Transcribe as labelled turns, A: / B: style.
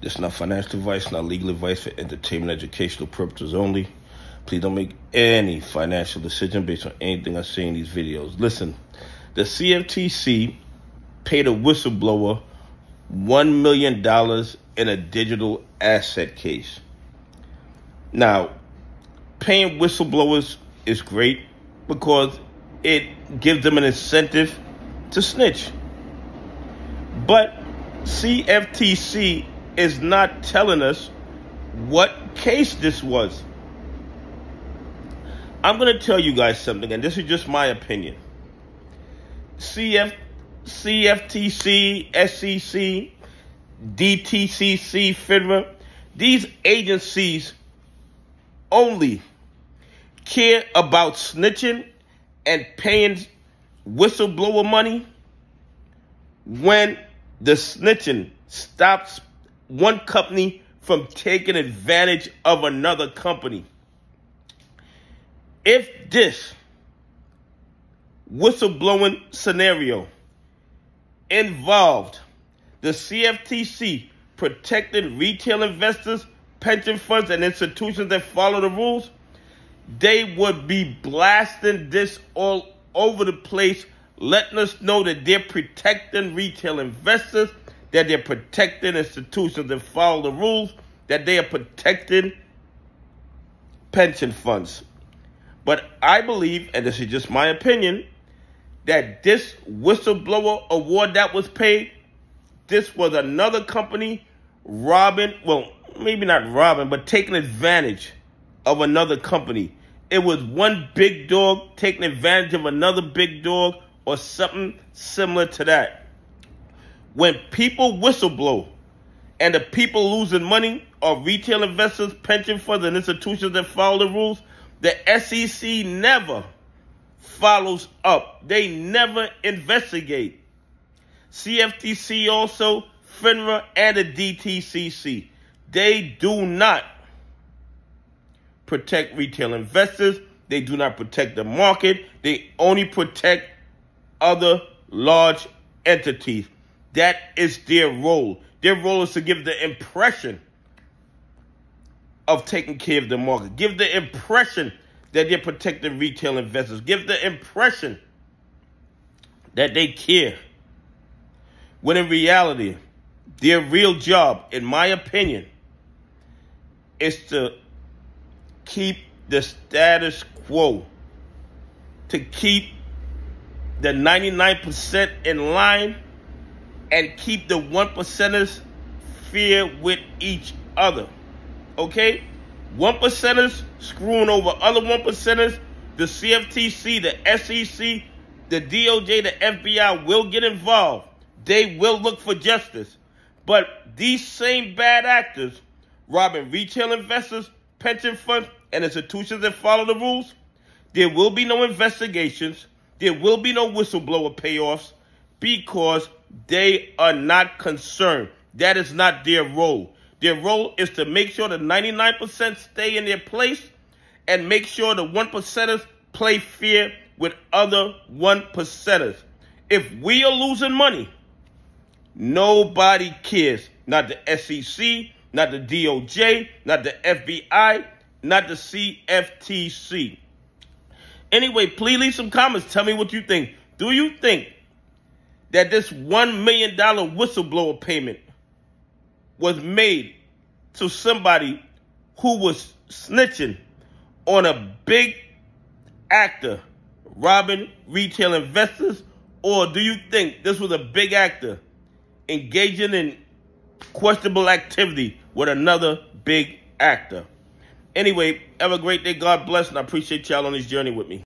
A: This is not financial advice, not legal advice for entertainment, educational purposes only. Please don't make any financial decision based on anything I say in these videos. Listen, the CFTC paid a whistleblower $1 million in a digital asset case. Now, paying whistleblowers is great because it gives them an incentive to snitch. But CFTC is not telling us what case this was. I'm going to tell you guys something, and this is just my opinion. CF, CFTC, SEC, DTCC, FINRA, these agencies only care about snitching and paying whistleblower money when the snitching stops one company from taking advantage of another company. If this whistleblowing scenario involved the CFTC protecting retail investors, pension funds, and institutions that follow the rules, they would be blasting this all over the place, letting us know that they're protecting retail investors, that they're protecting institutions that follow the rules, that they are protecting pension funds. But I believe, and this is just my opinion, that this whistleblower award that was paid, this was another company robbing, well, maybe not robbing, but taking advantage of another company. It was one big dog taking advantage of another big dog or something similar to that. When people whistleblow and the people losing money are retail investors, pension funds, and institutions that follow the rules, the SEC never follows up. They never investigate. CFTC also, FINRA, and the DTCC. They do not protect retail investors. They do not protect the market. They only protect other large entities. That is their role. Their role is to give the impression of taking care of the market. Give the impression that they're protecting retail investors. Give the impression that they care. When in reality, their real job, in my opinion, is to keep the status quo, to keep the 99% in line and keep the one percenters fear with each other. Okay? One percenters screwing over other one percenters. The CFTC, the SEC, the DOJ, the FBI will get involved. They will look for justice. But these same bad actors robbing retail investors, pension funds, and institutions that follow the rules, there will be no investigations. There will be no whistleblower payoffs because they are not concerned. That is not their role. Their role is to make sure the 99% stay in their place and make sure the 1%ers play fair with other 1%ers. If we are losing money, nobody cares. Not the SEC, not the DOJ, not the FBI, not the CFTC. Anyway, please leave some comments. Tell me what you think. Do you think that this $1 million whistleblower payment was made to somebody who was snitching on a big actor robbing retail investors? Or do you think this was a big actor engaging in questionable activity with another big actor? Anyway, have a great day. God bless, and I appreciate y'all on this journey with me.